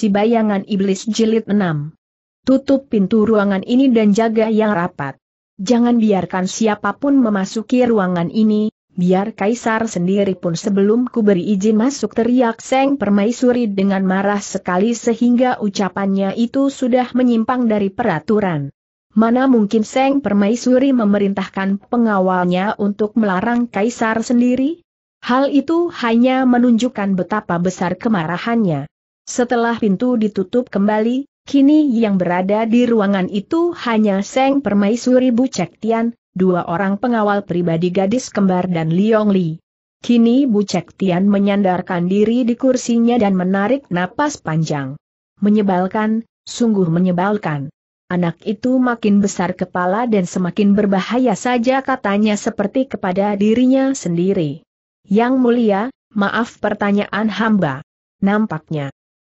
Si Bayangan Iblis Jilid 6 Tutup pintu ruangan ini dan jaga yang rapat. Jangan biarkan siapa pun memasuki ruangan ini, biar kaisar sendiri pun sebelum ku beri izin masuk teriak Seng Permaisuri dengan marah sekali sehingga ucapannya itu sudah menyimpang dari peraturan. Mana mungkin Seng Permaisuri memerintahkan pengawalnya untuk melarang kaisar sendiri? Hal itu hanya menunjukkan betapa besar kemarahannya. Setelah pintu ditutup kembali, kini yang berada di ruangan itu hanya Seng Permaisuri Bu Cek Tian, dua orang pengawal pribadi gadis kembar dan Liong Li. Kini Bu Cek Tian menyandarkan diri di kursinya dan menarik napas panjang. Menyebalkan, sungguh menyebalkan. Anak itu makin besar kepala dan semakin berbahaya saja katanya seperti kepada dirinya sendiri. Yang mulia, maaf pertanyaan hamba. Nampaknya,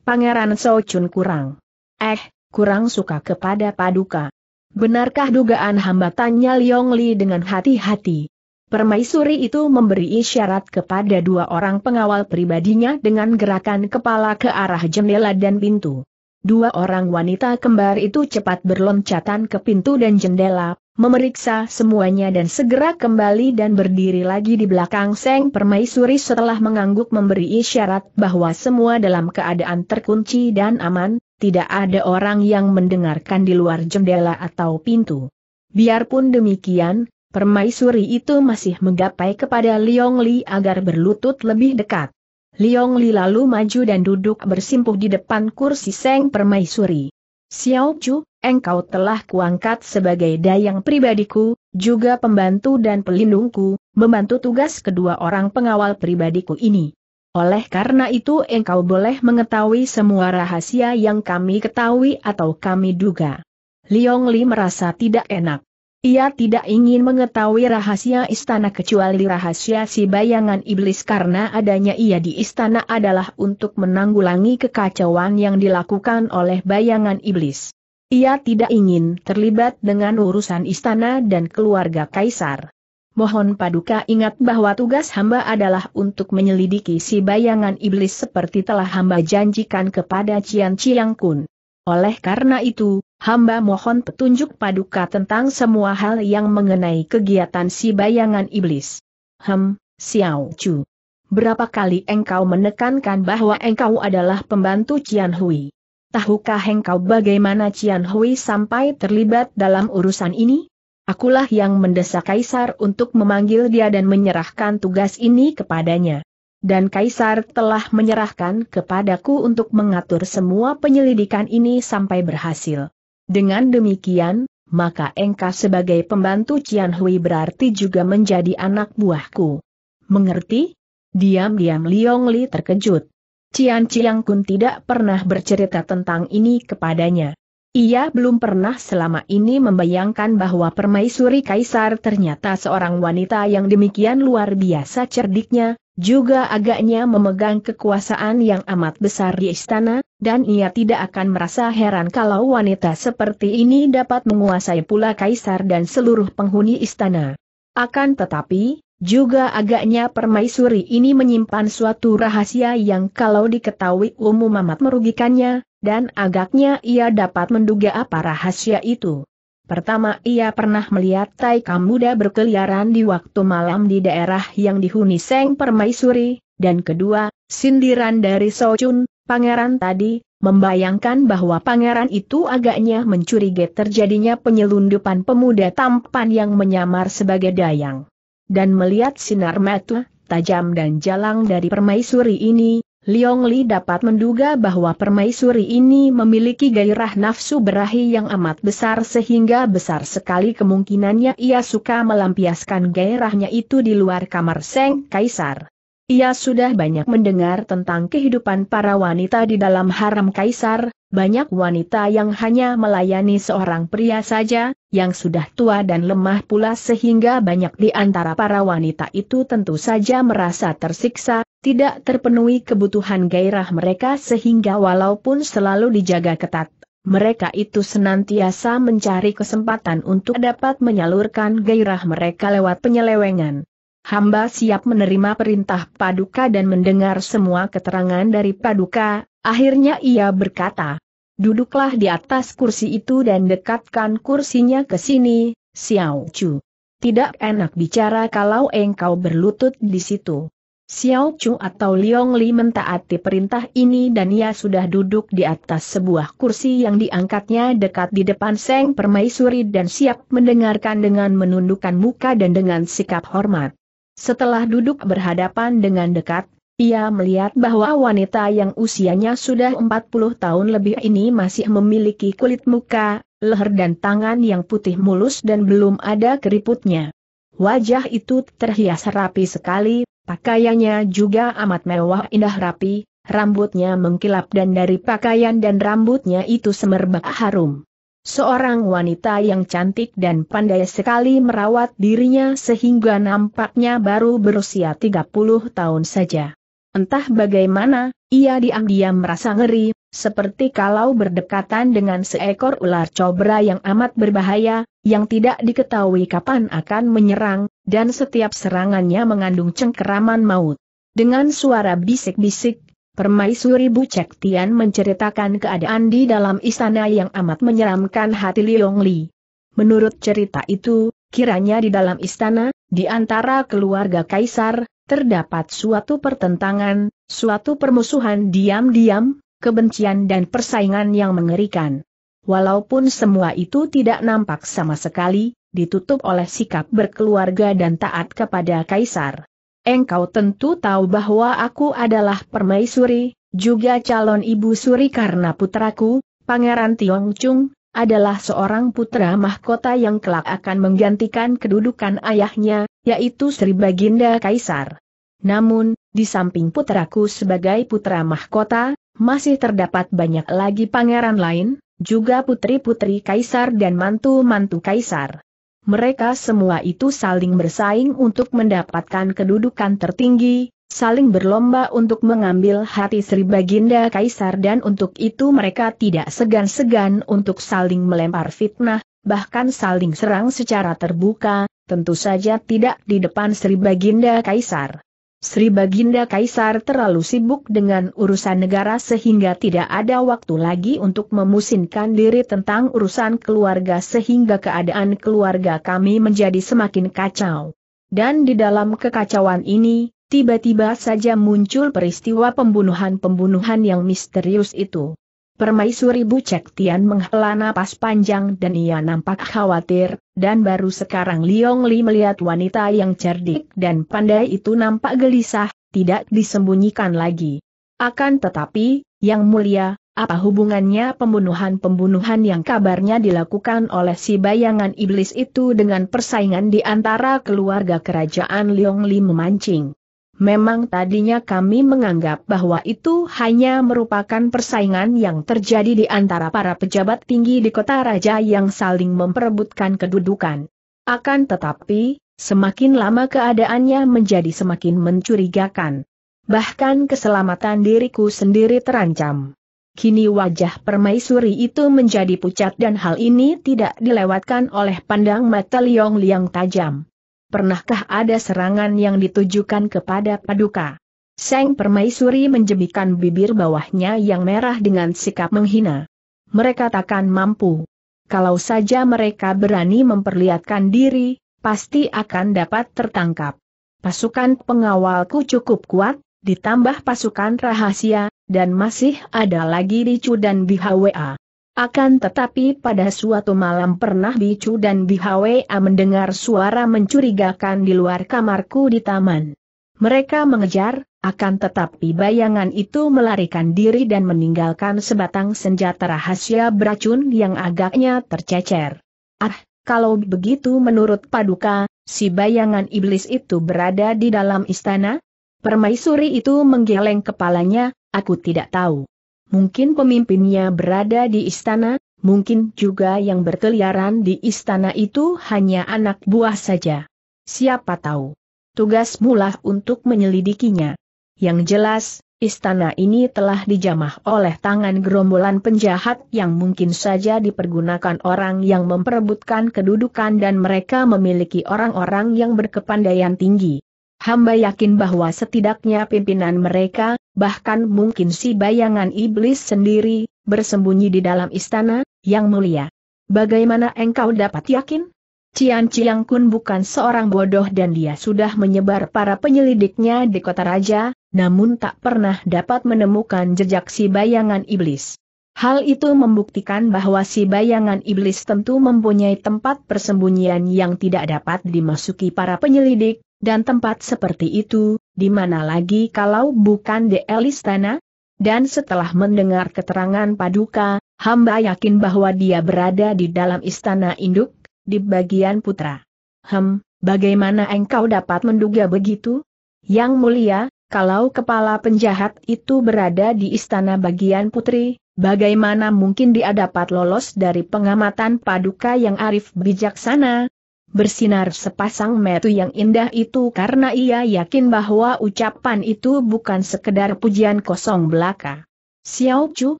Pangeran Chun kurang. Eh, kurang suka kepada Paduka. Benarkah dugaan hamba tanya Liong Li dengan hati-hati? Permaisuri itu memberi isyarat kepada dua orang pengawal pribadinya dengan gerakan kepala ke arah jendela dan pintu. Dua orang wanita kembar itu cepat berloncatan ke pintu dan jendela, memeriksa semuanya dan segera kembali dan berdiri lagi di belakang Seng Permaisuri setelah mengangguk memberi isyarat bahwa semua dalam keadaan terkunci dan aman, tidak ada orang yang mendengarkan di luar jendela atau pintu. Biarpun demikian, Permaisuri itu masih menggapai kepada Liong Li agar berlutut lebih dekat. Liong Li lalu maju dan duduk bersimpuh di depan kursi Seng Permaisuri. Xiao Chu, engkau telah kuangkat sebagai dayang pribadiku, juga pembantu dan pelindungku, membantu tugas kedua orang pengawal pribadiku ini. Oleh karena itu engkau boleh mengetahui semua rahasia yang kami ketahui atau kami duga. Liong Li merasa tidak enak. Ia tidak ingin mengetahui rahasia istana kecuali rahasia si bayangan iblis karena adanya ia di istana adalah untuk menanggulangi kekacauan yang dilakukan oleh bayangan iblis. Ia tidak ingin terlibat dengan urusan istana dan keluarga kaisar. Mohon paduka ingat bahwa tugas hamba adalah untuk menyelidiki si bayangan iblis seperti telah hamba janjikan kepada Cian Ciang Kun. Oleh karena itu, hamba mohon petunjuk paduka tentang semua hal yang mengenai kegiatan si bayangan iblis. Hem, Xiao Chu. Berapa kali engkau menekankan bahwa engkau adalah pembantu Cian Hui? Tahukah engkau bagaimana Cian Hui sampai terlibat dalam urusan ini? Akulah yang mendesak Kaisar untuk memanggil dia dan menyerahkan tugas ini kepadanya. Dan Kaisar telah menyerahkan kepadaku untuk mengatur semua penyelidikan ini sampai berhasil. Dengan demikian, maka engkau sebagai pembantu Cian Hui berarti juga menjadi anak buahku. Mengerti? Diam-diam Liong Li terkejut. Cian Ciang Kun tidak pernah bercerita tentang ini kepadanya. Ia belum pernah selama ini membayangkan bahwa permaisuri kaisar ternyata seorang wanita yang demikian luar biasa cerdiknya, juga agaknya memegang kekuasaan yang amat besar di istana, dan ia tidak akan merasa heran kalau wanita seperti ini dapat menguasai pula kaisar dan seluruh penghuni istana. Akan tetapi, juga agaknya permaisuri ini menyimpan suatu rahasia yang kalau diketahui umum amat merugikannya, dan agaknya ia dapat menduga apa rahasia itu. Pertama ia pernah melihat Taika muda berkeliaran di waktu malam di daerah yang dihuni Seng Permaisuri, dan kedua, sindiran dari Chun, pangeran tadi, membayangkan bahwa pangeran itu agaknya mencurigai terjadinya penyelundupan pemuda tampan yang menyamar sebagai dayang dan melihat sinar mata, tajam dan jalang dari permaisuri ini, Liong Li dapat menduga bahwa permaisuri ini memiliki gairah nafsu berahi yang amat besar sehingga besar sekali kemungkinannya ia suka melampiaskan gairahnya itu di luar kamar Seng Kaisar. Ia sudah banyak mendengar tentang kehidupan para wanita di dalam harem kaisar, banyak wanita yang hanya melayani seorang pria saja, yang sudah tua dan lemah pula sehingga banyak di antara para wanita itu tentu saja merasa tersiksa, tidak terpenuhi kebutuhan gairah mereka sehingga walaupun selalu dijaga ketat, mereka itu senantiasa mencari kesempatan untuk dapat menyalurkan gairah mereka lewat penyelewengan. Hamba siap menerima perintah Paduka dan mendengar semua keterangan dari Paduka, Akhirnya ia berkata, Duduklah di atas kursi itu dan dekatkan kursinya ke sini, Xiao Chu. Tidak enak bicara kalau engkau berlutut di situ. Xiao Chu atau Liong Li mentaati perintah ini dan ia sudah duduk di atas sebuah kursi yang diangkatnya dekat di depan Seng Permaisuri dan siap mendengarkan dengan menundukkan muka dan dengan sikap hormat. Setelah duduk berhadapan dengan dekat, ia melihat bahwa wanita yang usianya sudah 40 tahun lebih ini masih memiliki kulit muka, leher dan tangan yang putih mulus dan belum ada keriputnya. Wajah itu terhias rapi sekali, pakaiannya juga amat mewah indah rapi, rambutnya mengkilap dan dari pakaian dan rambutnya itu semerbak harum. Seorang wanita yang cantik dan pandai sekali merawat dirinya sehingga nampaknya baru berusia 30 tahun saja. Entah bagaimana, ia diam-diam merasa ngeri, seperti kalau berdekatan dengan seekor ular cobra yang amat berbahaya, yang tidak diketahui kapan akan menyerang, dan setiap serangannya mengandung cengkeraman maut. Dengan suara bisik-bisik, Permaisuri Bucek Tian menceritakan keadaan di dalam istana yang amat menyeramkan hati Liong Li. Menurut cerita itu, kiranya di dalam istana, di antara keluarga kaisar, terdapat suatu pertentangan, suatu permusuhan diam-diam, kebencian dan persaingan yang mengerikan. Walaupun semua itu tidak nampak sama sekali, ditutup oleh sikap berkeluarga dan taat kepada kaisar. Engkau tentu tahu bahwa aku adalah permaisuri, juga calon ibu suri karena putraku, Pangeran Tiong Chung, adalah seorang putra mahkota yang kelak akan menggantikan kedudukan ayahnya, yaitu Sri Baginda Kaisar. Namun, di samping putraku sebagai putra mahkota, masih terdapat banyak lagi pangeran lain, juga putri-putri kaisar dan mantu-mantu kaisar. Mereka semua itu saling bersaing untuk mendapatkan kedudukan tertinggi, saling berlomba untuk mengambil hati Sri Baginda Kaisar dan untuk itu mereka tidak segan-segan untuk saling melempar fitnah, bahkan saling serang secara terbuka, tentu saja tidak di depan Sri Baginda Kaisar. Sri Baginda Kaisar terlalu sibuk dengan urusan negara sehingga tidak ada waktu lagi untuk memusingkan diri tentang urusan keluarga sehingga keadaan keluarga kami menjadi semakin kacau. Dan di dalam kekacauan ini, tiba-tiba saja muncul peristiwa pembunuhan-pembunuhan yang misterius itu. Permaisuri Bucek Tian menghela napas panjang dan ia nampak khawatir, dan baru sekarang Liong Li melihat wanita yang cerdik dan pandai itu nampak gelisah, tidak disembunyikan lagi. Akan tetapi, yang mulia, apa hubungannya pembunuhan-pembunuhan yang kabarnya dilakukan oleh si bayangan iblis itu dengan persaingan di antara keluarga kerajaan Liong Li memancing? Memang tadinya kami menganggap bahwa itu hanya merupakan persaingan yang terjadi di antara para pejabat tinggi di kota raja yang saling memperebutkan kedudukan. Akan tetapi, semakin lama keadaannya menjadi semakin mencurigakan. Bahkan keselamatan diriku sendiri terancam. Kini wajah permaisuri itu menjadi pucat dan hal ini tidak dilewatkan oleh pandang mata Liong Liang tajam. Pernahkah ada serangan yang ditujukan kepada Paduka? Seng Permaisuri menjebikan bibir bawahnya yang merah dengan sikap menghina. Mereka takkan mampu. Kalau saja mereka berani memperlihatkan diri, pasti akan dapat tertangkap. Pasukan pengawalku cukup kuat, ditambah pasukan rahasia, dan masih ada lagi Ricu dan BHWA. Akan tetapi pada suatu malam pernah Bicu dan Bihwa mendengar suara mencurigakan di luar kamarku di taman. Mereka mengejar, akan tetapi bayangan itu melarikan diri dan meninggalkan sebatang senjata rahasia beracun yang agaknya tercecer. Ah, kalau begitu menurut Paduka, si bayangan iblis itu berada di dalam istana? Permaisuri itu menggeleng kepalanya, aku tidak tahu. Mungkin pemimpinnya berada di istana, mungkin juga yang berkeliaran di istana itu hanya anak buah saja. Siapa tahu. Tugas mulah untuk menyelidikinya. Yang jelas, istana ini telah dijamah oleh tangan gerombolan penjahat yang mungkin saja dipergunakan orang yang memperebutkan kedudukan dan mereka memiliki orang-orang yang berkepandaian tinggi. Hamba yakin bahwa setidaknya pimpinan mereka, bahkan mungkin si bayangan iblis sendiri, bersembunyi di dalam istana, yang mulia. Bagaimana engkau dapat yakin? Cian Ciang Kun bukan seorang bodoh dan dia sudah menyebar para penyelidiknya di kota raja, namun tak pernah dapat menemukan jejak si bayangan iblis. Hal itu membuktikan bahwa si bayangan iblis tentu mempunyai tempat persembunyian yang tidak dapat dimasuki para penyelidik, dan tempat seperti itu, di mana lagi kalau bukan di Elistana? Dan setelah mendengar keterangan Paduka, hamba yakin bahwa dia berada di dalam istana induk, di bagian putra. Hem, bagaimana engkau dapat menduga begitu? Yang mulia, kalau kepala penjahat itu berada di istana bagian putri, Bagaimana mungkin dia dapat lolos dari pengamatan paduka yang arif bijaksana? Bersinar sepasang metu yang indah itu karena ia yakin bahwa ucapan itu bukan sekedar pujian kosong belaka. Xiao Chu,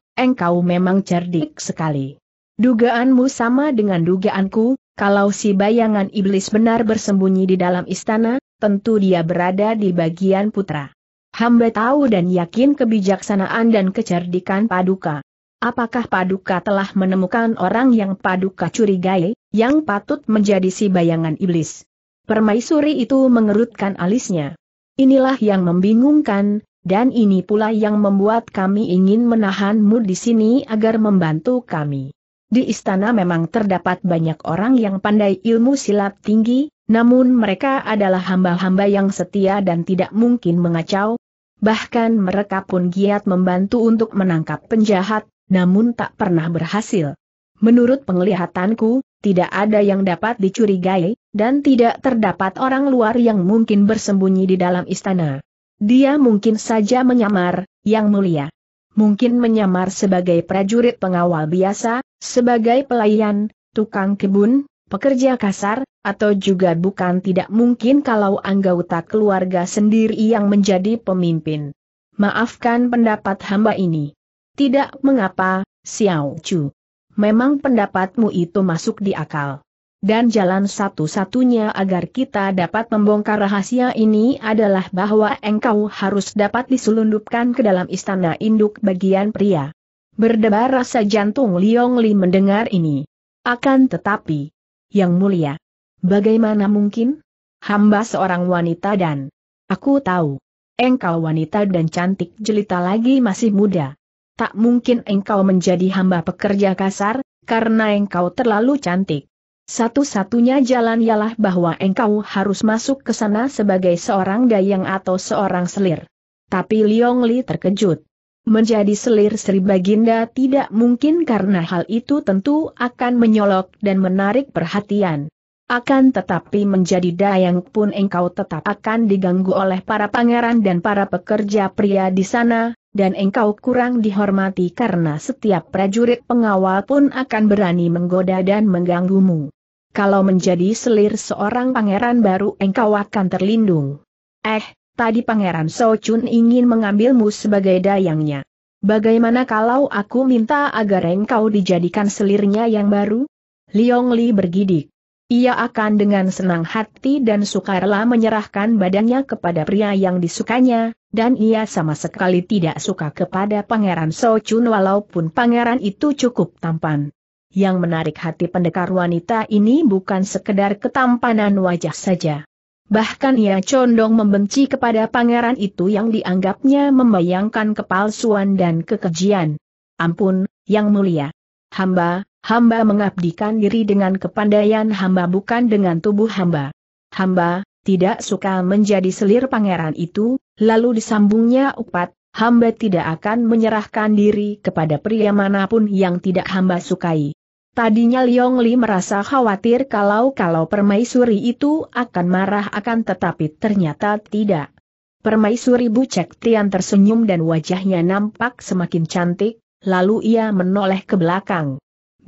engkau memang cerdik sekali. Dugaanmu sama dengan dugaanku, kalau si bayangan iblis benar bersembunyi di dalam istana, tentu dia berada di bagian putra. Hamba tahu dan yakin kebijaksanaan dan kecerdikan paduka. Apakah Paduka telah menemukan orang yang Paduka curigai, yang patut menjadi si bayangan iblis? Permaisuri itu mengerutkan alisnya. Inilah yang membingungkan, dan ini pula yang membuat kami ingin menahanmu di sini agar membantu kami. Di istana memang terdapat banyak orang yang pandai ilmu silat tinggi, namun mereka adalah hamba-hamba yang setia dan tidak mungkin mengacau. Bahkan mereka pun giat membantu untuk menangkap penjahat, namun tak pernah berhasil. Menurut penglihatanku, tidak ada yang dapat dicurigai, dan tidak terdapat orang luar yang mungkin bersembunyi di dalam istana. Dia mungkin saja menyamar, yang mulia. Mungkin menyamar sebagai prajurit pengawal biasa, sebagai pelayan, tukang kebun, pekerja kasar, atau juga bukan tidak mungkin kalau anggota keluarga sendiri yang menjadi pemimpin. Maafkan pendapat hamba ini. Tidak mengapa, Xiao Chu. Memang pendapatmu itu masuk di akal. Dan jalan satu-satunya agar kita dapat membongkar rahasia ini adalah bahwa engkau harus dapat diselundupkan ke dalam istana induk bagian pria. Berdebar rasa jantung Liong Li mendengar ini. Akan tetapi, Yang Mulia, bagaimana mungkin? Hamba seorang wanita dan aku tahu, engkau wanita dan cantik jelita lagi masih muda tak mungkin engkau menjadi hamba pekerja kasar, karena engkau terlalu cantik. Satu-satunya jalan ialah bahwa engkau harus masuk ke sana sebagai seorang dayang atau seorang selir. Tapi Liong Li terkejut. Menjadi selir Sri Baginda tidak mungkin karena hal itu tentu akan menyolok dan menarik perhatian. Akan tetapi menjadi dayang pun engkau tetap akan diganggu oleh para pangeran dan para pekerja pria di sana, dan engkau kurang dihormati karena setiap prajurit pengawal pun akan berani menggoda dan mengganggumu. Kalau menjadi selir seorang pangeran baru engkau akan terlindung. Eh, tadi pangeran Chun ingin mengambilmu sebagai dayangnya. Bagaimana kalau aku minta agar engkau dijadikan selirnya yang baru? Liong Li bergidik. Ia akan dengan senang hati dan sukarela menyerahkan badannya kepada pria yang disukanya, dan ia sama sekali tidak suka kepada Pangeran Chun walaupun pangeran itu cukup tampan. Yang menarik hati pendekar wanita ini bukan sekedar ketampanan wajah saja. Bahkan ia condong membenci kepada pangeran itu yang dianggapnya membayangkan kepalsuan dan kekejian. Ampun, yang mulia. Hamba, hamba mengabdikan diri dengan kepandaian hamba bukan dengan tubuh hamba. Hamba, tidak suka menjadi selir pangeran itu, lalu disambungnya upat, hamba tidak akan menyerahkan diri kepada pria mana pun yang tidak hamba sukai. Tadinya Liong Li merasa khawatir kalau-kalau permaisuri itu akan marah akan tetapi ternyata tidak. Permaisuri Bucek Tian tersenyum dan wajahnya nampak semakin cantik, lalu ia menoleh ke belakang.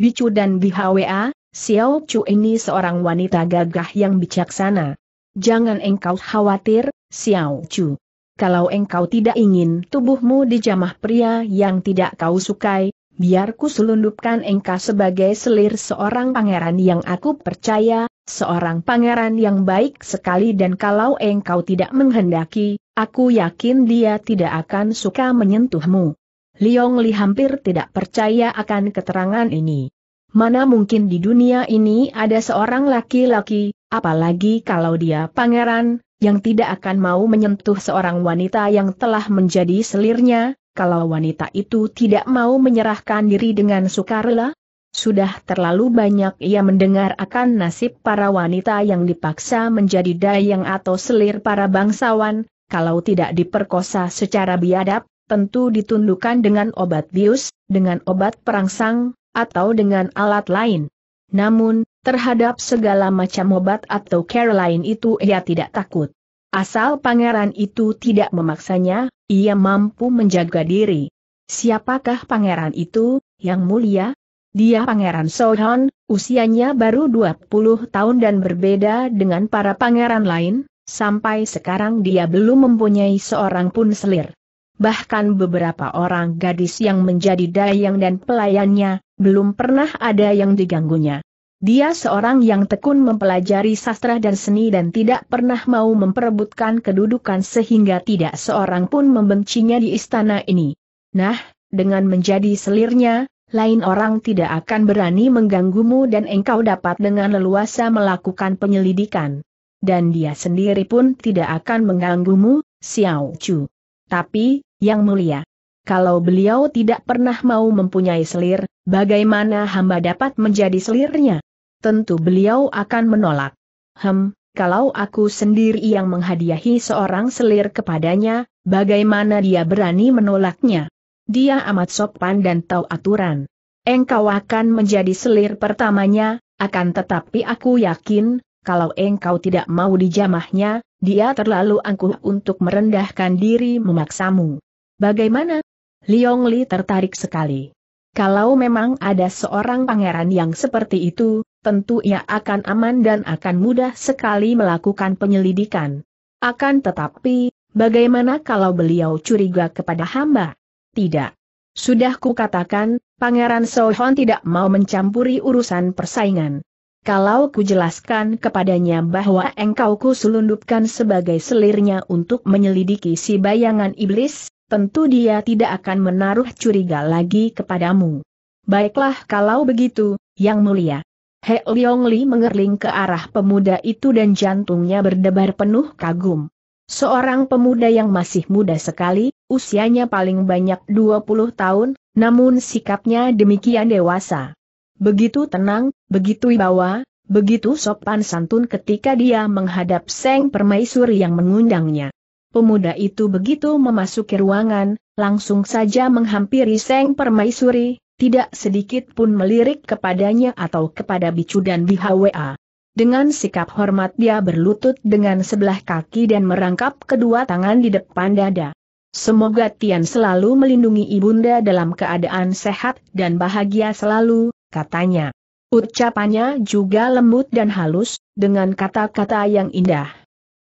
Bicu dan Bhwa, Xiao Chu ini seorang wanita gagah yang bijaksana. Jangan engkau khawatir, Xiao Chu. Kalau engkau tidak ingin tubuhmu dijamah pria yang tidak kau sukai, biar ku selundupkan engkau sebagai selir seorang pangeran yang aku percaya, seorang pangeran yang baik sekali dan kalau engkau tidak menghendaki, aku yakin dia tidak akan suka menyentuhmu. Liong Li hampir tidak percaya akan keterangan ini. Mana mungkin di dunia ini ada seorang laki-laki, apalagi kalau dia pangeran, yang tidak akan mau menyentuh seorang wanita yang telah menjadi selirnya, kalau wanita itu tidak mau menyerahkan diri dengan sukarela? Sudah terlalu banyak ia mendengar akan nasib para wanita yang dipaksa menjadi dayang atau selir para bangsawan, kalau tidak diperkosa secara biadab, tentu ditundukkan dengan obat bius, dengan obat perangsang, atau dengan alat lain. Namun, terhadap segala macam obat atau care lain itu ia tidak takut. Asal pangeran itu tidak memaksanya, ia mampu menjaga diri. Siapakah pangeran itu, yang mulia? Dia Pangeran Sohon, usianya baru 20 tahun dan berbeda dengan para pangeran lain, sampai sekarang dia belum mempunyai seorang pun selir. Bahkan beberapa orang gadis yang menjadi dayang dan pelayannya, belum pernah ada yang diganggunya. Dia seorang yang tekun mempelajari sastra dan seni dan tidak pernah mau memperebutkan kedudukan sehingga tidak seorang pun membencinya di istana ini. Nah, dengan menjadi selirnya, lain orang tidak akan berani mengganggumu dan engkau dapat dengan leluasa melakukan penyelidikan. Dan dia sendiri pun tidak akan mengganggumu, Xiao Chu. Tapi, yang mulia, kalau beliau tidak pernah mau mempunyai selir, bagaimana hamba dapat menjadi selirnya? Tentu beliau akan menolak. Hem, kalau aku sendiri yang menghadiahi seorang selir kepadanya, bagaimana dia berani menolaknya? Dia amat sopan dan tahu aturan. Engkau akan menjadi selir pertamanya, akan tetapi aku yakin, kalau engkau tidak mau dijamahnya, dia terlalu angkuh untuk merendahkan diri memaksamu. Bagaimana? Liong Li tertarik sekali. Kalau memang ada seorang pangeran yang seperti itu, tentu ia akan aman dan akan mudah sekali melakukan penyelidikan. Akan tetapi, bagaimana kalau beliau curiga kepada hamba? Tidak. Sudah kukatakan, Pangeran Sohon tidak mau mencampuri urusan persaingan. Kalau kujelaskan kepadanya bahwa engkau kuselundupkan sebagai selirnya untuk menyelidiki si bayangan iblis, tentu dia tidak akan menaruh curiga lagi kepadamu. Baiklah kalau begitu, Yang Mulia. He Liong Li mengerling ke arah pemuda itu dan jantungnya berdebar penuh kagum. Seorang pemuda yang masih muda sekali, usianya paling banyak 20 tahun, namun sikapnya demikian dewasa. Begitu tenang, begitu wibawa, begitu sopan santun ketika dia menghadap Seng Permaisuri yang mengundangnya. Pemuda itu begitu memasuki ruangan, langsung saja menghampiri Seng Permaisuri, tidak sedikit pun melirik kepadanya atau kepada bicu dan bihwa. Dengan sikap hormat dia berlutut dengan sebelah kaki dan merangkap kedua tangan di depan dada. Semoga Tian selalu melindungi ibunda dalam keadaan sehat dan bahagia selalu, katanya. Ucapannya juga lembut dan halus, dengan kata-kata yang indah.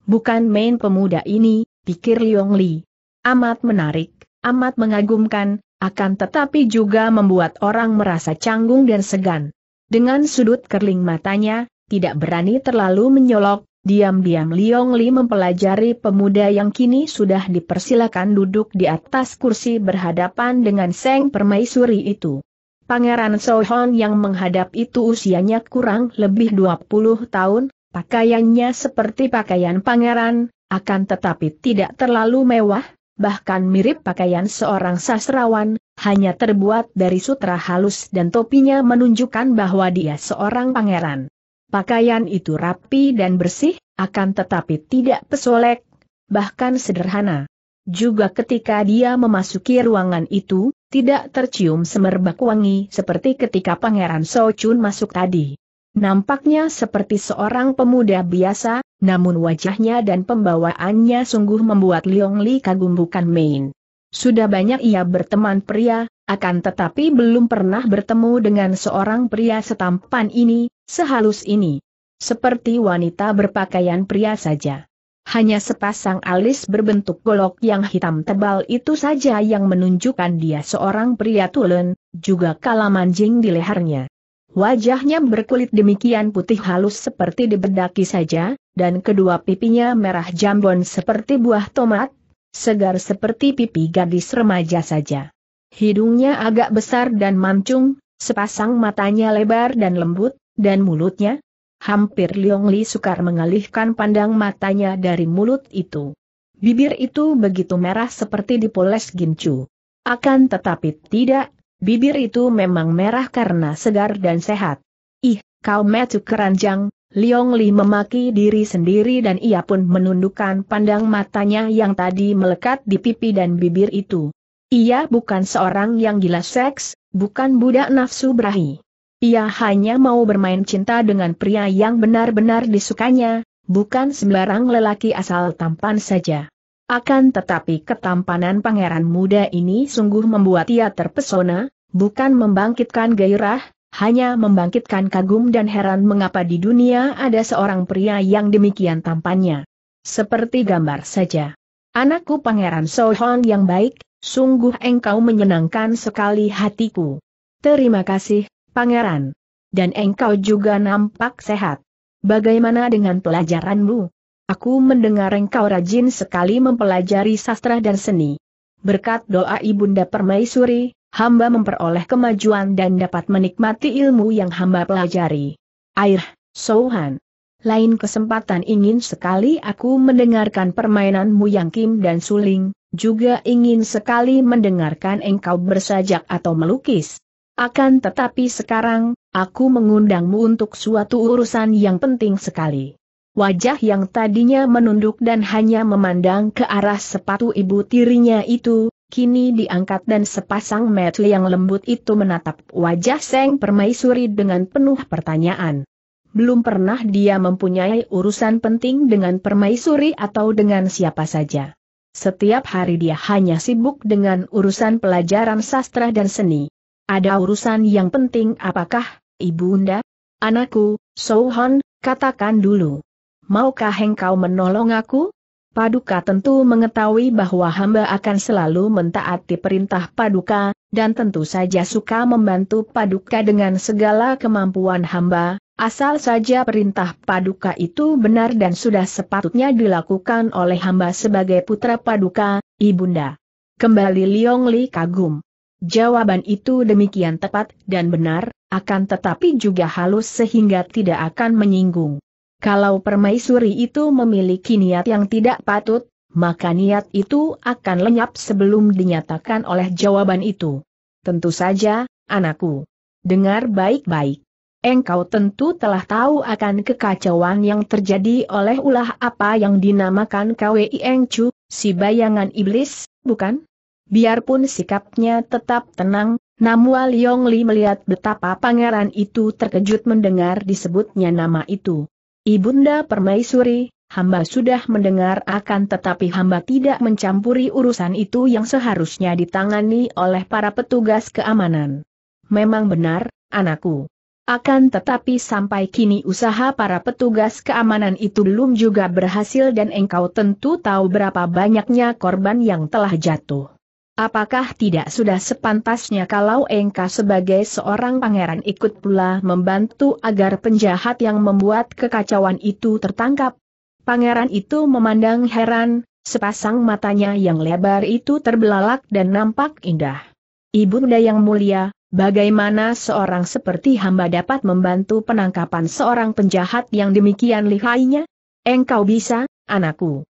Bukan main pemuda ini, pikir Liong Li. Amat menarik, amat mengagumkan, akan tetapi juga membuat orang merasa canggung dan segan. Dengan sudut kerling matanya, tidak berani terlalu menyolok, diam-diam Liong Li mempelajari pemuda yang kini sudah dipersilakan duduk di atas kursi berhadapan dengan Seng Permaisuri itu. Pangeran Sohon yang menghadap itu usianya kurang lebih 20 tahun, pakaiannya seperti pakaian pangeran, akan tetapi tidak terlalu mewah, bahkan mirip pakaian seorang sastrawan, hanya terbuat dari sutra halus dan topinya menunjukkan bahwa dia seorang pangeran. Pakaian itu rapi dan bersih, akan tetapi tidak pesolek, bahkan sederhana. Juga ketika dia memasuki ruangan itu, tidak tercium semerbak wangi seperti ketika Pangeran Chun masuk tadi. Nampaknya seperti seorang pemuda biasa, namun wajahnya dan pembawaannya sungguh membuat Liong Li kagum bukan main. Sudah banyak ia berteman pria, akan tetapi belum pernah bertemu dengan seorang pria setampan ini, sehalus ini. Seperti wanita berpakaian pria saja. Hanya sepasang alis berbentuk golok yang hitam tebal itu saja yang menunjukkan dia seorang pria tulen, juga kala manjing di lehernya. Wajahnya berkulit demikian putih halus seperti dibedaki saja, dan kedua pipinya merah jambon seperti buah tomat, segar seperti pipi gadis remaja saja. Hidungnya agak besar dan mancung, sepasang matanya lebar dan lembut, dan mulutnya, hampir Liong Li sukar mengalihkan pandang matanya dari mulut itu. Bibir itu begitu merah seperti dipoles gincu. Akan tetapi tidak, bibir itu memang merah karena segar dan sehat. Ih, kau metu keranjang, Liong Li memaki diri sendiri dan ia pun menundukkan pandang matanya yang tadi melekat di pipi dan bibir itu. Ia bukan seorang yang gila seks, bukan budak nafsu berahi. Ia hanya mau bermain cinta dengan pria yang benar-benar disukanya, bukan sembarang lelaki asal tampan saja. Akan tetapi ketampanan pangeran muda ini sungguh membuat ia terpesona, bukan membangkitkan gairah, hanya membangkitkan kagum dan heran mengapa di dunia ada seorang pria yang demikian tampannya. Seperti gambar saja. Anakku Pangeran Sohon yang baik, Sungguh engkau menyenangkan sekali hatiku. Terima kasih, Pangeran. Dan engkau juga nampak sehat. Bagaimana dengan pelajaranmu? Aku mendengar engkau rajin sekali mempelajari sastra dan seni. Berkat doa Ibunda Permaisuri, hamba memperoleh kemajuan dan dapat menikmati ilmu yang hamba pelajari. Air, Sohan. Lain kesempatan ingin sekali aku mendengarkan permainanmu yang Kim dan Suling, juga ingin sekali mendengarkan engkau bersajak atau melukis. Akan tetapi sekarang, aku mengundangmu untuk suatu urusan yang penting sekali. Wajah yang tadinya menunduk dan hanya memandang ke arah sepatu ibu tirinya itu, kini diangkat dan sepasang mata yang lembut itu menatap wajah Seng Permaisuri dengan penuh pertanyaan. Belum pernah dia mempunyai urusan penting dengan Permaisuri atau dengan siapa saja. Setiap hari dia hanya sibuk dengan urusan pelajaran sastra dan seni. Ada urusan yang penting apakah, Ibunda? Anakku, Souhon, katakan dulu. Maukah engkau menolong aku? Paduka tentu mengetahui bahwa hamba akan selalu mentaati perintah Paduka, dan tentu saja suka membantu Paduka dengan segala kemampuan hamba, Asal saja perintah paduka itu benar dan sudah sepatutnya dilakukan oleh hamba sebagai putra paduka, ibunda. Kembali Liong Li kagum. Jawaban itu demikian tepat dan benar, akan tetapi juga halus sehingga tidak akan menyinggung. Kalau permaisuri itu memiliki niat yang tidak patut, maka niat itu akan lenyap sebelum dinyatakan oleh jawaban itu. Tentu saja, anakku. Dengar baik-baik engkau tentu telah tahu akan kekacauan yang terjadi oleh ulah apa yang dinamakan KWI Engcu, si bayangan iblis, bukan? Biarpun sikapnya tetap tenang, namun Liong Li melihat betapa pangeran itu terkejut mendengar disebutnya nama itu. Ibunda Permaisuri, hamba sudah mendengar akan tetapi hamba tidak mencampuri urusan itu yang seharusnya ditangani oleh para petugas keamanan. Memang benar, anakku. Akan tetapi sampai kini usaha para petugas keamanan itu belum juga berhasil dan engkau tentu tahu berapa banyaknya korban yang telah jatuh. Apakah tidak sudah sepantasnya kalau engkau sebagai seorang pangeran ikut pula membantu agar penjahat yang membuat kekacauan itu tertangkap? Pangeran itu memandang heran, sepasang matanya yang lebar itu terbelalak dan nampak indah. Ibunda yang mulia, Bagaimana seorang seperti hamba dapat membantu penangkapan seorang penjahat yang demikian lihainya? Engkau bisa, anakku.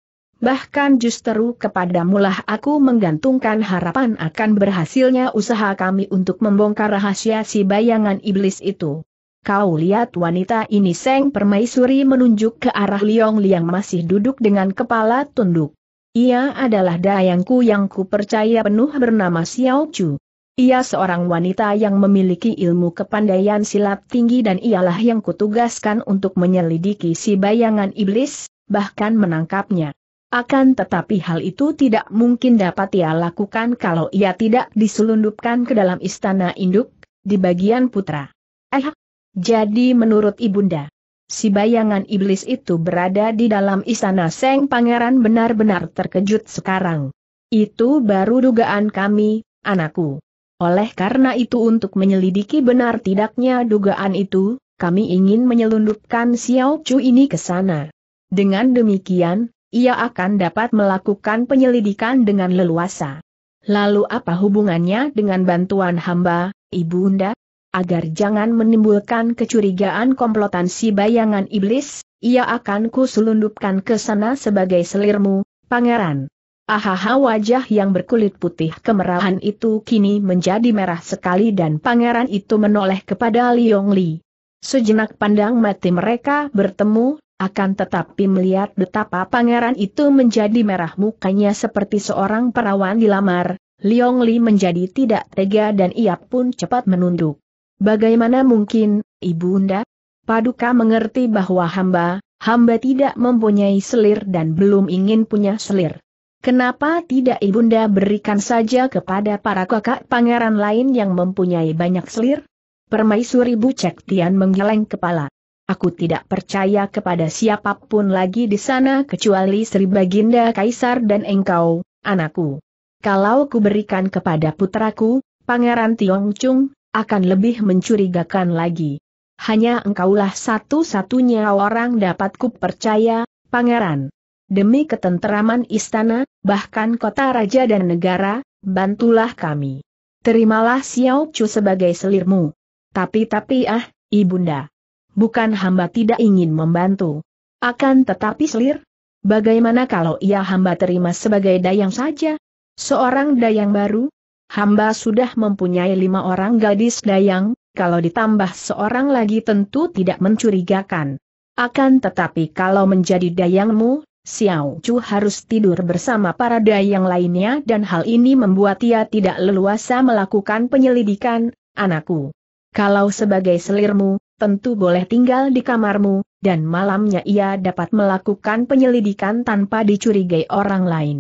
Bahkan justru kepadamulah aku menggantungkan harapan akan berhasilnya usaha kami untuk membongkar rahasia si bayangan iblis itu. Kau lihat wanita ini Seng Permaisuri menunjuk ke arah Liong Liang masih duduk dengan kepala tunduk. Ia adalah dayangku yang ku percaya penuh bernama Xiao Chu. Ia seorang wanita yang memiliki ilmu kepandaian silat tinggi dan ialah yang kutugaskan untuk menyelidiki si bayangan iblis, bahkan menangkapnya. Akan tetapi hal itu tidak mungkin dapat ia lakukan kalau ia tidak diselundupkan ke dalam istana induk, di bagian putra. Eh, jadi menurut ibunda, si bayangan iblis itu berada di dalam istana Seng Pangeran benar-benar terkejut sekarang. Itu baru dugaan kami, anakku. Oleh karena itu untuk menyelidiki benar tidaknya dugaan itu, kami ingin menyelundupkan Xiao Chu ini ke sana. Dengan demikian, ia akan dapat melakukan penyelidikan dengan leluasa. Lalu apa hubungannya dengan bantuan hamba, Ibunda? Agar jangan menimbulkan kecurigaan komplotan si bayangan iblis, ia akan kuselundupkan ke sana sebagai selirmu, pangeran. Ahaha wajah yang berkulit putih kemerahan itu kini menjadi merah sekali dan pangeran itu menoleh kepada Liong Li. Sejenak pandang mati mereka bertemu, akan tetapi melihat betapa pangeran itu menjadi merah mukanya seperti seorang perawan dilamar, Liong Li menjadi tidak tega dan ia pun cepat menunduk. Bagaimana mungkin, Ibunda? Paduka mengerti bahwa hamba, hamba tidak mempunyai selir dan belum ingin punya selir. Kenapa tidak ibunda berikan saja kepada para kakak pangeran lain yang mempunyai banyak selir? Permaisuri Bucek Tian menggeleng kepala. Aku tidak percaya kepada siapa pun lagi di sana kecuali Sri Baginda Kaisar dan engkau, anakku. Kalau ku berikan kepada putraku, Pangeran Tiong Chung, akan lebih mencurigakan lagi. Hanya engkaulah satu-satunya orang dapat ku percaya, Pangeran. Demi ketenteraman istana, bahkan kota raja dan negara, bantulah kami. Terimalah Xiao Chu sebagai selirmu. Tapi-tapi ah, ibunda. Bukan hamba tidak ingin membantu. Akan tetapi selir? Bagaimana kalau ia hamba terima sebagai dayang saja? Seorang dayang baru? Hamba sudah mempunyai lima orang gadis dayang, kalau ditambah seorang lagi tentu tidak mencurigakan. Akan tetapi kalau menjadi dayangmu, Xiao Chu harus tidur bersama para dayang lainnya dan hal ini membuat ia tidak leluasa melakukan penyelidikan, anakku. Kalau sebagai selirmu, tentu boleh tinggal di kamarmu, dan malamnya ia dapat melakukan penyelidikan tanpa dicurigai orang lain.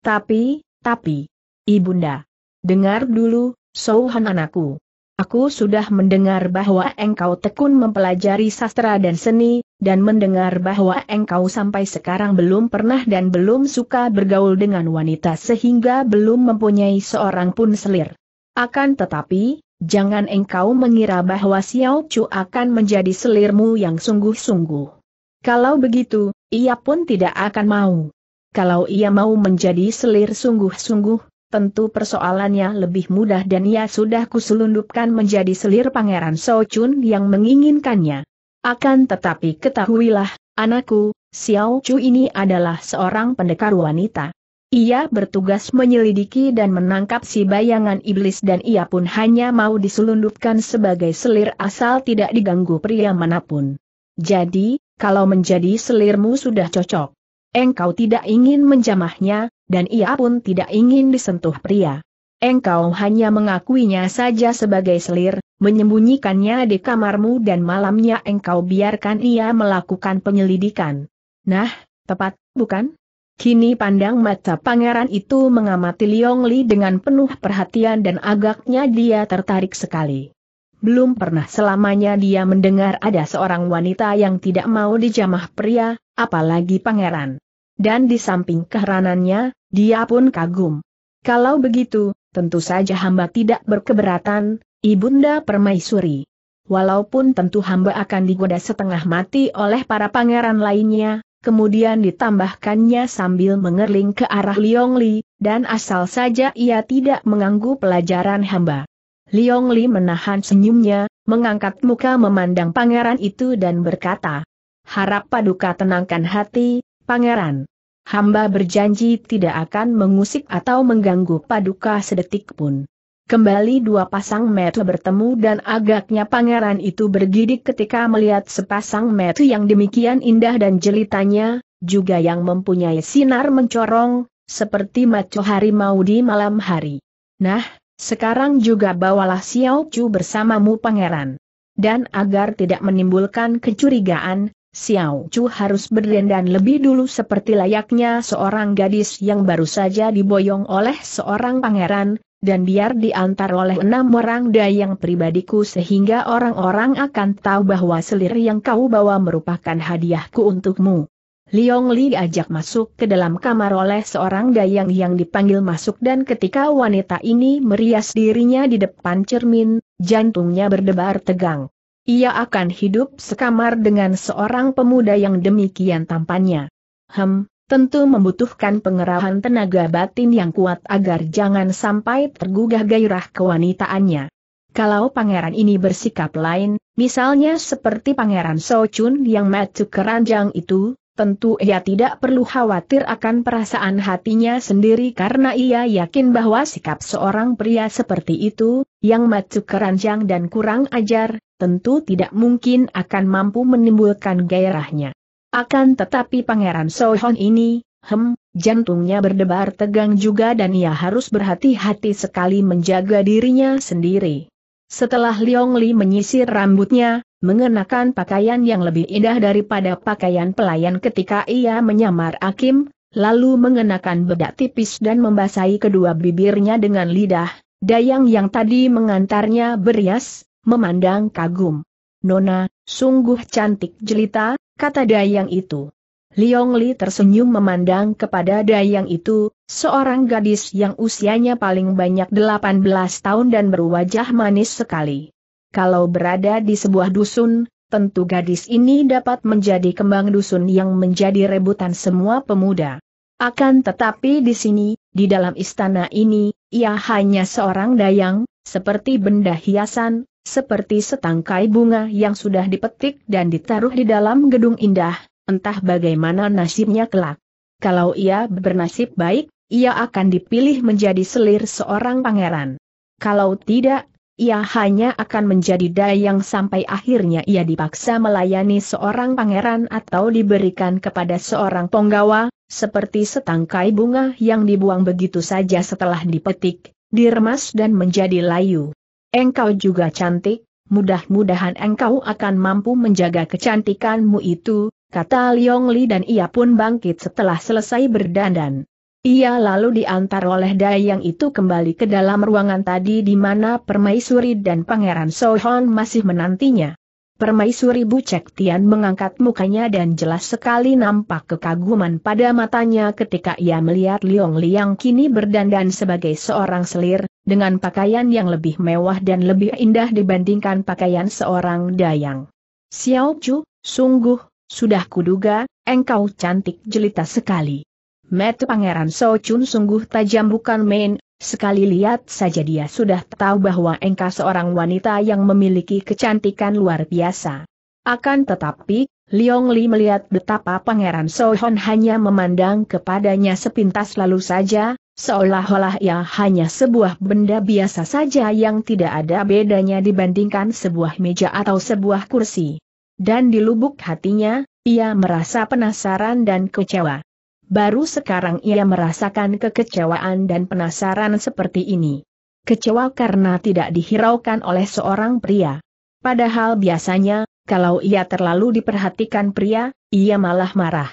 Tapi, tapi, Ibunda, dengar dulu, Souhan anakku. Aku sudah mendengar bahwa engkau tekun mempelajari sastra dan seni, dan mendengar bahwa engkau sampai sekarang belum pernah dan belum suka bergaul dengan wanita sehingga belum mempunyai seorang pun selir. Akan tetapi, jangan engkau mengira bahwa Xiao Chu akan menjadi selirmu yang sungguh-sungguh. Kalau begitu, ia pun tidak akan mau. Kalau ia mau menjadi selir sungguh-sungguh, tentu persoalannya lebih mudah dan ia sudah kuselundupkan menjadi selir Pangeran Chun yang menginginkannya. Akan tetapi ketahuilah, anakku, Xiao Chu ini adalah seorang pendekar wanita. Ia bertugas menyelidiki dan menangkap si bayangan iblis dan ia pun hanya mau diselundupkan sebagai selir asal tidak diganggu pria mana pun. Jadi, kalau menjadi selirmu sudah cocok. Engkau tidak ingin menjamahnya, dan ia pun tidak ingin disentuh pria. Engkau hanya mengakuinya saja sebagai selir, menyembunyikannya di kamarmu dan malamnya engkau biarkan ia melakukan penyelidikan. Nah, tepat, bukan? Kini pandang mata pangeran itu mengamati Liong Li dengan penuh perhatian dan agaknya dia tertarik sekali. Belum pernah selamanya dia mendengar ada seorang wanita yang tidak mau dijamah pria, apalagi pangeran. Dan di samping keheranannya, dia pun kagum. Kalau begitu, tentu saja hamba tidak berkeberatan, Ibunda Permaisuri. Walaupun tentu hamba akan digoda setengah mati oleh para pangeran lainnya, kemudian ditambahkannya sambil mengerling ke arah Liong Li, dan asal saja ia tidak mengganggu pelajaran hamba. Liong Li menahan senyumnya, mengangkat muka memandang pangeran itu dan berkata, Harap paduka tenangkan hati, pangeran. Hamba berjanji tidak akan mengusik atau mengganggu paduka sedetik pun. Kembali dua pasang mata bertemu dan agaknya pangeran itu bergidik ketika melihat sepasang mata yang demikian indah dan jelitanya, juga yang mempunyai sinar mencorong, seperti maco harimau di malam hari. Nah, sekarang juga bawalah Xiao Chu bersamamu pangeran. Dan agar tidak menimbulkan kecurigaan, Xiao Chu harus berdandan lebih dulu seperti layaknya seorang gadis yang baru saja diboyong oleh seorang pangeran, dan biar diantar oleh enam orang dayang pribadiku sehingga orang-orang akan tahu bahwa selir yang kau bawa merupakan hadiahku untukmu. Liong Li diajak masuk ke dalam kamar oleh seorang dayang yang dipanggil masuk dan ketika wanita ini merias dirinya di depan cermin, jantungnya berdebar tegang. Ia akan hidup sekamar dengan seorang pemuda yang demikian tampannya. Hem, tentu membutuhkan pengerahan tenaga batin yang kuat agar jangan sampai tergugah gairah kewanitaannya. Kalau pangeran ini bersikap lain, misalnya seperti pangeran Chun yang matu keranjang itu, tentu ia tidak perlu khawatir akan perasaan hatinya sendiri karena ia yakin bahwa sikap seorang pria seperti itu, yang matu keranjang dan kurang ajar, tentu tidak mungkin akan mampu menimbulkan gairahnya. Akan tetapi Pangeran Sohon ini, hem, jantungnya berdebar tegang juga dan ia harus berhati-hati sekali menjaga dirinya sendiri. Setelah Liong Li menyisir rambutnya, mengenakan pakaian yang lebih indah daripada pakaian pelayan ketika ia menyamar Akim, lalu mengenakan bedak tipis dan membasahi kedua bibirnya dengan lidah, Dayang yang tadi mengantarnya berias, memandang kagum. Nona, sungguh cantik jelita, kata Dayang itu. Liong Li tersenyum memandang kepada Dayang itu, seorang gadis yang usianya paling banyak 18 tahun dan berwajah manis sekali. Kalau berada di sebuah dusun, tentu gadis ini dapat menjadi kembang dusun yang menjadi rebutan semua pemuda. Akan tetapi di sini, di dalam istana ini, ia hanya seorang dayang, seperti benda hiasan, seperti setangkai bunga yang sudah dipetik dan ditaruh di dalam gedung indah, entah bagaimana nasibnya kelak. Kalau ia bernasib baik, ia akan dipilih menjadi selir seorang pangeran. Kalau tidak, ia hanya akan menjadi dayang sampai akhirnya ia dipaksa melayani seorang pangeran atau diberikan kepada seorang penggawa, seperti setangkai bunga yang dibuang begitu saja setelah dipetik, diremas dan menjadi layu. Engkau juga cantik, mudah-mudahan engkau akan mampu menjaga kecantikanmu itu, kata Liong Li dan ia pun bangkit setelah selesai berdandan. Ia lalu diantar oleh Dayang itu kembali ke dalam ruangan tadi di mana Permaisuri dan Pangeran Sohon masih menantinya. Permaisuri Bucek Tian mengangkat mukanya dan jelas sekali nampak kekaguman pada matanya ketika ia melihat Liong Liang kini berdandan sebagai seorang selir, dengan pakaian yang lebih mewah dan lebih indah dibandingkan pakaian seorang dayang. Xiao Chu, sungguh, sudah kuduga, engkau cantik jelita sekali. Mata Pangeran So Chun sungguh tajam bukan main, sekali lihat saja dia sudah tahu bahwa engkau seorang wanita yang memiliki kecantikan luar biasa. Akan tetapi, Liong Li melihat betapa Pangeran So Hon hanya memandang kepadanya sepintas lalu saja, seolah-olah ia hanya sebuah benda biasa saja yang tidak ada bedanya dibandingkan sebuah meja atau sebuah kursi. Dan di lubuk hatinya, ia merasa penasaran dan kecewa. Baru sekarang ia merasakan kekecewaan dan penasaran seperti ini. Kecewa karena tidak dihiraukan oleh seorang pria. Padahal biasanya, kalau ia terlalu diperhatikan pria, ia malah marah.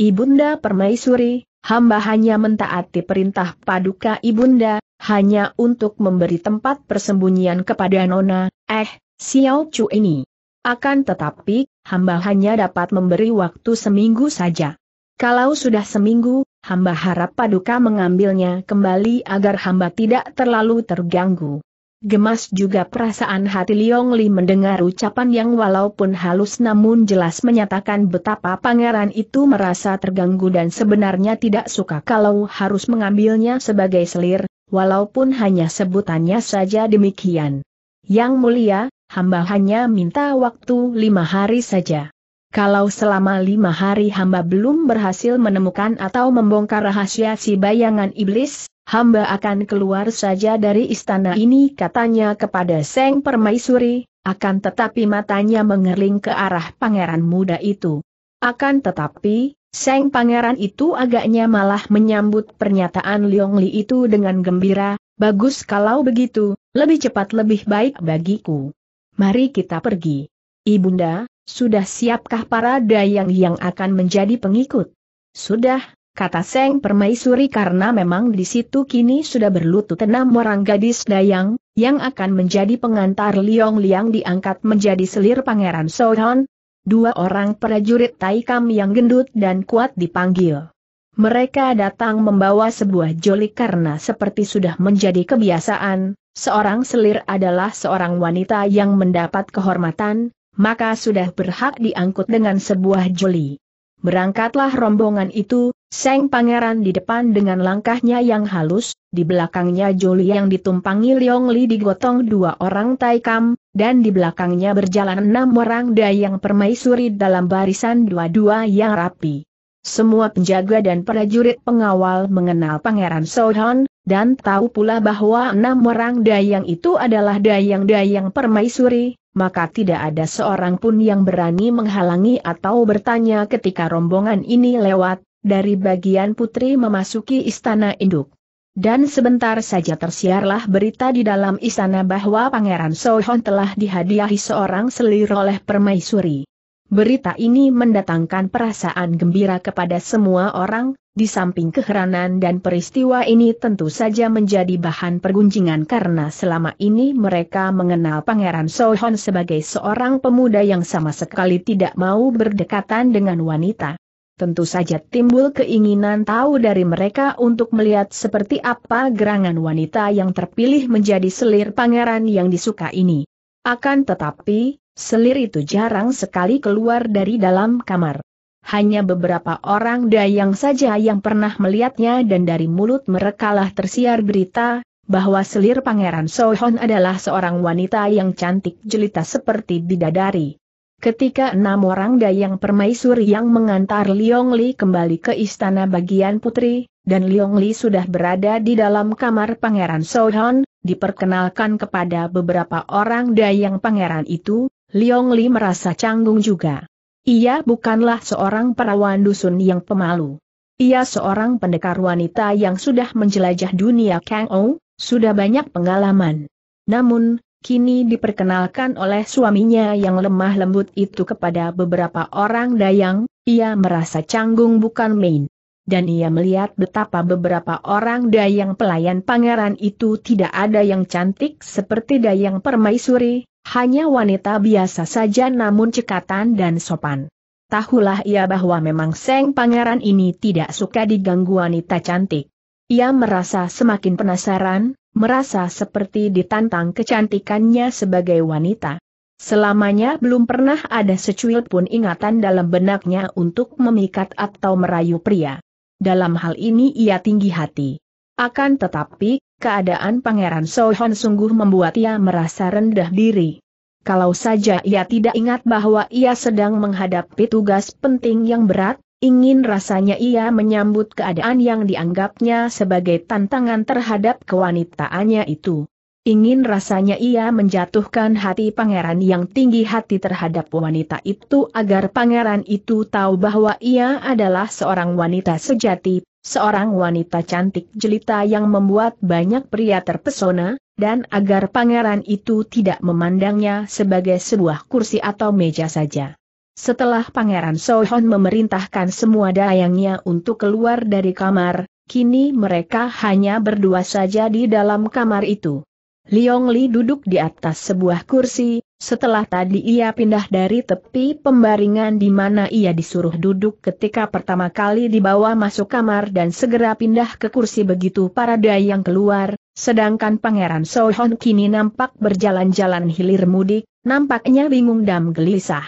Ibunda Permaisuri, hamba hanya mentaati perintah paduka Ibunda, hanya untuk memberi tempat persembunyian kepada Nona, eh, Xiao Chu ini. Akan tetapi, hamba hanya dapat memberi waktu seminggu saja. Kalau sudah seminggu, hamba harap paduka mengambilnya kembali agar hamba tidak terlalu terganggu. Gemas juga perasaan hati Liong Li mendengar ucapan yang walaupun halus namun jelas menyatakan betapa pangeran itu merasa terganggu dan sebenarnya tidak suka kalau harus mengambilnya sebagai selir, walaupun hanya sebutannya saja demikian. Yang mulia, hamba hanya minta waktu lima hari saja. Kalau selama lima hari hamba belum berhasil menemukan atau membongkar rahasia si bayangan iblis, hamba akan keluar saja dari istana ini katanya kepada Seng Permaisuri, akan tetapi matanya mengerling ke arah pangeran muda itu. Akan tetapi, Seng pangeran itu agaknya malah menyambut pernyataan Liong Li itu dengan gembira, bagus kalau begitu, lebih cepat lebih baik bagiku. Mari kita pergi. Ibunda, sudah siapkah para dayang yang akan menjadi pengikut? Sudah, kata Seng Permaisuri karena memang di situ kini sudah berlutut enam orang gadis dayang, yang akan menjadi pengantar Liong Liang diangkat menjadi selir Pangeran Sohon. dua orang prajurit Taikam yang gendut dan kuat dipanggil. Mereka datang membawa sebuah jolik karena seperti sudah menjadi kebiasaan, seorang selir adalah seorang wanita yang mendapat kehormatan, maka sudah berhak diangkut dengan sebuah joli. Berangkatlah rombongan itu, Seng Pangeran di depan dengan langkahnya yang halus, di belakangnya Joli yang ditumpangi Liong Li digotong dua orang Taikam, dan di belakangnya berjalan enam orang dayang permaisuri dalam barisan dua-dua yang rapi. Semua penjaga dan prajurit pengawal mengenal Pangeran Sohon, dan tahu pula bahwa enam orang dayang itu adalah dayang-dayang permaisuri, maka tidak ada seorang pun yang berani menghalangi atau bertanya ketika rombongan ini lewat, dari bagian putri memasuki istana induk. Dan sebentar saja tersiarlah berita di dalam istana bahwa Pangeran Sohon telah dihadiahi seorang selir oleh permaisuri. Berita ini mendatangkan perasaan gembira kepada semua orang, di samping keheranan dan peristiwa ini tentu saja menjadi bahan pergunjingan karena selama ini mereka mengenal Pangeran Sohon sebagai seorang pemuda yang sama sekali tidak mau berdekatan dengan wanita. Tentu saja timbul keinginan tahu dari mereka untuk melihat seperti apa gerangan wanita yang terpilih menjadi selir pangeran yang disuka ini. Akan tetapi, selir itu jarang sekali keluar dari dalam kamar. Hanya beberapa orang dayang saja yang pernah melihatnya dan dari mulut merekalah tersiar berita, bahwa selir Pangeran Sohon adalah seorang wanita yang cantik jelita seperti bidadari. Ketika enam orang dayang permaisuri yang mengantar Liong Li kembali ke istana bagian putri, dan Liong Li sudah berada di dalam kamar Pangeran Sohon, diperkenalkan kepada beberapa orang dayang pangeran itu, Liong Li merasa canggung juga. Ia bukanlah seorang perawan dusun yang pemalu. Ia seorang pendekar wanita yang sudah menjelajah dunia Kang Ou, sudah banyak pengalaman. Namun, kini diperkenalkan oleh suaminya yang lemah lembut itu kepada beberapa orang dayang, ia merasa canggung bukan main. Dan ia melihat betapa beberapa orang dayang pelayan pangeran itu tidak ada yang cantik seperti dayang permaisuri, hanya wanita biasa saja namun cekatan dan sopan. Tahulah ia bahwa memang Seng Pangeran ini tidak suka diganggu wanita cantik. Ia merasa semakin penasaran, merasa seperti ditantang kecantikannya sebagai wanita. Selamanya belum pernah ada secuil pun ingatan dalam benaknya untuk memikat atau merayu pria. Dalam hal ini ia tinggi hati. Akan tetapi, keadaan Pangeran Sohon sungguh membuat ia merasa rendah diri. Kalau saja ia tidak ingat bahwa ia sedang menghadapi tugas penting yang berat, ingin rasanya ia menyambut keadaan yang dianggapnya sebagai tantangan terhadap kewanitaannya itu. Ingin rasanya ia menjatuhkan hati pangeran yang tinggi hati terhadap wanita itu agar pangeran itu tahu bahwa ia adalah seorang wanita sejati, seorang wanita cantik jelita yang membuat banyak pria terpesona, dan agar pangeran itu tidak memandangnya sebagai sebuah kursi atau meja saja. Setelah pangeran Sohon memerintahkan semua dayangnya untuk keluar dari kamar, kini mereka hanya berdua saja di dalam kamar itu. Liong Li duduk di atas sebuah kursi, setelah tadi ia pindah dari tepi pembaringan di mana ia disuruh duduk ketika pertama kali dibawa masuk kamar dan segera pindah ke kursi begitu para dayang keluar, sedangkan Pangeran Sohon kini nampak berjalan-jalan hilir mudik, nampaknya bingung dan gelisah.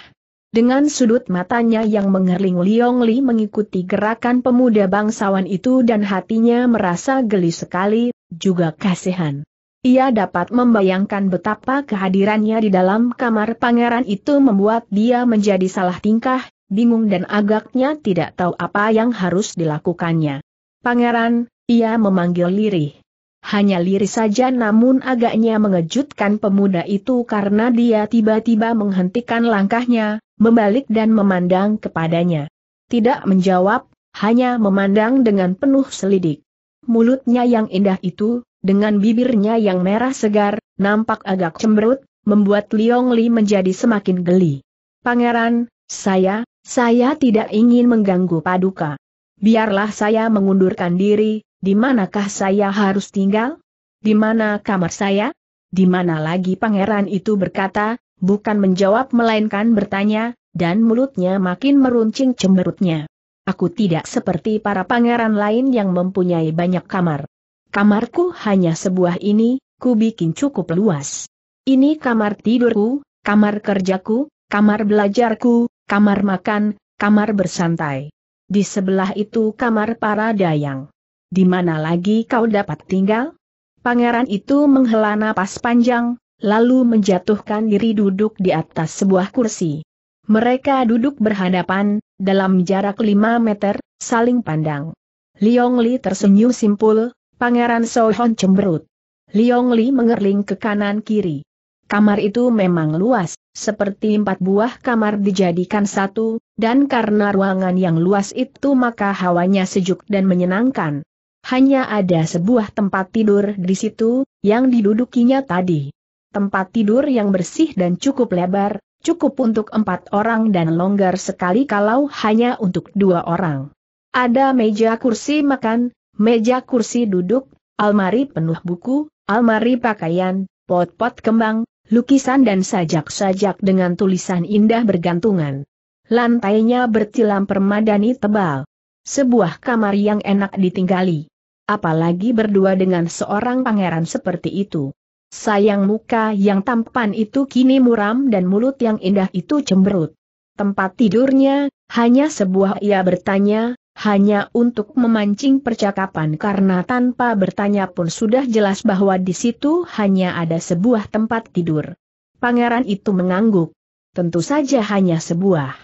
Dengan sudut matanya yang mengerling Liong Li mengikuti gerakan pemuda bangsawan itu dan hatinya merasa geli sekali, juga kasihan. Ia dapat membayangkan betapa kehadirannya di dalam kamar pangeran itu membuat dia menjadi salah tingkah, bingung dan agaknya tidak tahu apa yang harus dilakukannya. Pangeran, ia memanggil lirih. Hanya lirih saja namun agaknya mengejutkan pemuda itu karena dia tiba-tiba menghentikan langkahnya, membalik dan memandang kepadanya. Tidak menjawab, hanya memandang dengan penuh selidik. Mulutnya yang indah itu, dengan bibirnya yang merah segar, nampak agak cemberut, membuat Liong Li menjadi semakin geli. Pangeran, saya, saya tidak ingin mengganggu paduka. Biarlah saya mengundurkan diri, di manakah saya harus tinggal? Di mana kamar saya? Di mana lagi pangeran itu berkata, bukan menjawab melainkan bertanya, dan mulutnya makin meruncing cemberutnya. Aku tidak seperti para pangeran lain yang mempunyai banyak kamar. Kamarku hanya sebuah ini, ku bikin cukup luas. Ini kamar tidurku, kamar kerjaku, kamar belajarku, kamar makan, kamar bersantai. Di sebelah itu kamar para dayang. Di mana lagi kau dapat tinggal? Pangeran itu menghela napas panjang, lalu menjatuhkan diri duduk di atas sebuah kursi. Mereka duduk berhadapan, dalam jarak lima meter, saling pandang. Liong Li tersenyum simpul, Pangeran Sohon cemberut. Liong Li mengerling ke kanan kiri. Kamar itu memang luas, seperti empat buah kamar dijadikan satu, dan karena ruangan yang luas itu maka hawanya sejuk dan menyenangkan. Hanya ada sebuah tempat tidur di situ, yang didudukinya tadi. Tempat tidur yang bersih dan cukup lebar, cukup untuk empat orang dan longgar sekali kalau hanya untuk dua orang. Ada meja kursi makan, meja kursi duduk, almari penuh buku, almari pakaian, pot-pot kembang, lukisan dan sajak-sajak dengan tulisan indah bergantungan. Lantainya bertilam permadani tebal. Sebuah kamar yang enak ditinggali. Apalagi berdua dengan seorang pangeran seperti itu. Sayang muka yang tampan itu kini muram dan mulut yang indah itu cemberut. Tempat tidurnya, hanya sebuah ia bertanya, hanya untuk memancing percakapan karena tanpa bertanya pun sudah jelas bahwa di situ hanya ada sebuah tempat tidur. Pangeran itu mengangguk. Tentu saja hanya sebuah.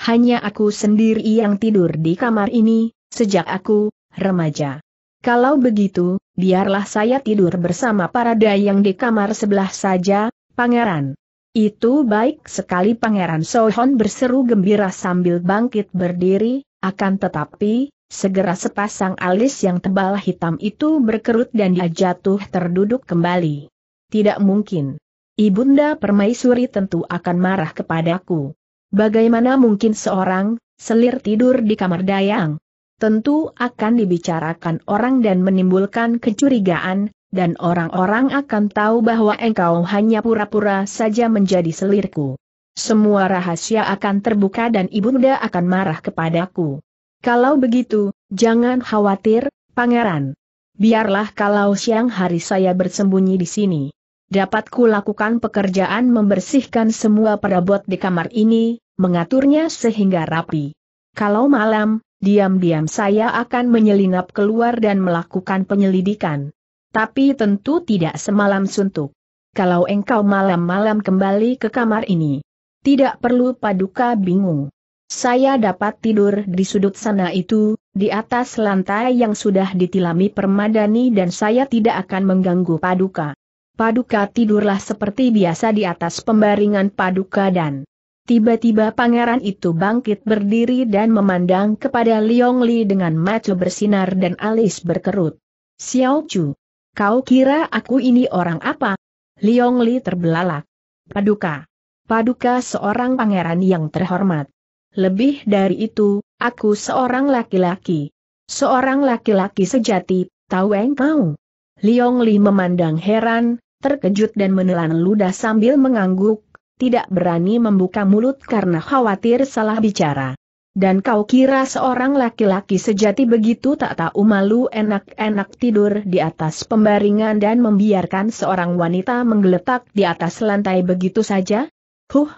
Hanya aku sendiri yang tidur di kamar ini, sejak aku remaja. Kalau begitu, biarlah saya tidur bersama para dayang di kamar sebelah saja, pangeran. Itu baik sekali Pangeran Sohon berseru gembira sambil bangkit berdiri, akan tetapi, segera sepasang alis yang tebal hitam itu berkerut dan dia jatuh terduduk kembali. Tidak mungkin. Ibunda Permaisuri tentu akan marah kepadaku. Bagaimana mungkin seorang, selir tidur di kamar dayang? Tentu akan dibicarakan orang dan menimbulkan kecurigaan, dan orang-orang akan tahu bahwa engkau hanya pura-pura saja menjadi selirku semua rahasia akan terbuka dan ibunda akan marah kepadaku. Kalau begitu, jangan khawatir, pangeran. Biarlah kalau siang hari saya bersembunyi di sini. Dapat kulakukan pekerjaan membersihkan semua perabot di kamar ini, mengaturnya sehingga rapi. Kalau malam, diam-diam saya akan menyelinap keluar dan melakukan penyelidikan. Tapi tentu tidak semalam suntuk. Kalau engkau malam-malam kembali ke kamar ini, tidak perlu paduka bingung. Saya dapat tidur di sudut sana itu, di atas lantai yang sudah ditilami permadani dan saya tidak akan mengganggu paduka. Paduka tidurlah seperti biasa di atas pembaringan paduka dan Tiba-tiba pangeran itu bangkit berdiri dan memandang kepada Liong Li dengan mata bersinar dan alis berkerut. Xiao Chu, kau kira aku ini orang apa? Liong Li terbelalak. Paduka. Paduka seorang pangeran yang terhormat. Lebih dari itu, aku seorang laki-laki. Seorang laki-laki sejati, tahu engkau? Liong Li memandang heran, terkejut dan menelan ludah sambil mengangguk, tidak berani membuka mulut karena khawatir salah bicara. Dan kau kira seorang laki-laki sejati begitu tak tahu malu enak-enak tidur di atas pembaringan dan membiarkan seorang wanita menggeletak di atas lantai begitu saja? Huh,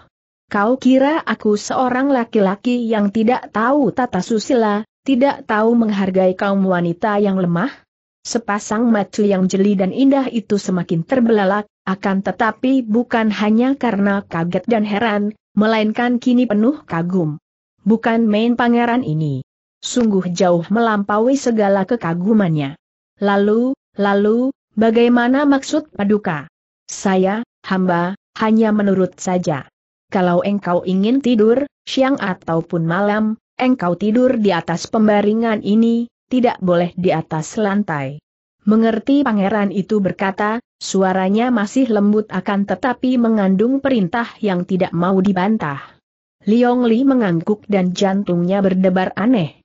kau kira aku seorang laki-laki yang tidak tahu tata susila, tidak tahu menghargai kaum wanita yang lemah? Sepasang mata yang jeli dan indah itu semakin terbelalak, akan tetapi bukan hanya karena kaget dan heran, melainkan kini penuh kagum. Bukan main pangeran ini. Sungguh jauh melampaui segala kekagumannya. Lalu, lalu, bagaimana maksud paduka? Saya, hamba, hanya menurut saja. Kalau engkau ingin tidur, siang ataupun malam, engkau tidur di atas pembaringan ini, tidak boleh di atas lantai. Mengerti pangeran itu berkata, suaranya masih lembut akan tetapi mengandung perintah yang tidak mau dibantah. Liong Li mengangguk dan jantungnya berdebar aneh.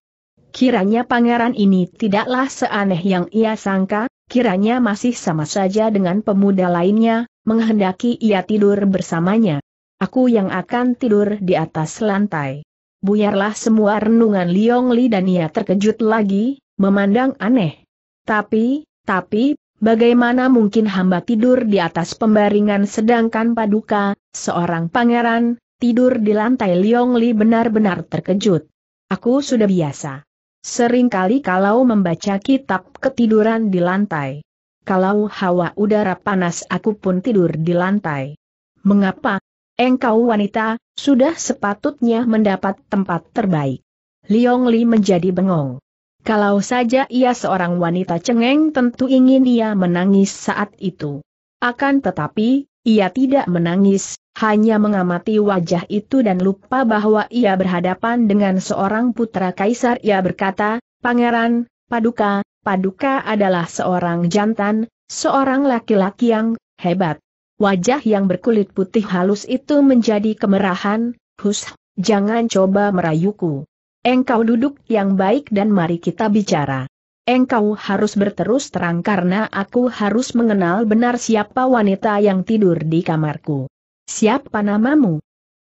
Kiranya pangeran ini tidaklah seaneh yang ia sangka, kiranya masih sama saja dengan pemuda lainnya, menghendaki ia tidur bersamanya. Aku yang akan tidur di atas lantai. Buyarlah semua renungan Liong Li dan ia terkejut lagi, memandang aneh. Tapi, tapi, bagaimana mungkin hamba tidur di atas pembaringan sedangkan paduka, seorang pangeran, tidur di lantai Liong Li benar-benar terkejut. Aku sudah biasa. Seringkali kalau membaca kitab ketiduran di lantai. Kalau hawa udara panas aku pun tidur di lantai. Mengapa? Engkau wanita, sudah sepatutnya mendapat tempat terbaik. Liong Li menjadi bengong. Kalau saja ia seorang wanita cengeng tentu ingin ia menangis saat itu. Akan tetapi, ia tidak menangis, hanya mengamati wajah itu dan lupa bahwa ia berhadapan dengan seorang putra kaisar. Ia berkata, Pangeran, Paduka, Paduka adalah seorang jantan, seorang laki-laki yang hebat. Wajah yang berkulit putih halus itu menjadi kemerahan, hus, jangan coba merayuku. Engkau duduk yang baik dan mari kita bicara. Engkau harus berterus terang karena aku harus mengenal benar siapa wanita yang tidur di kamarku. Siapa namamu?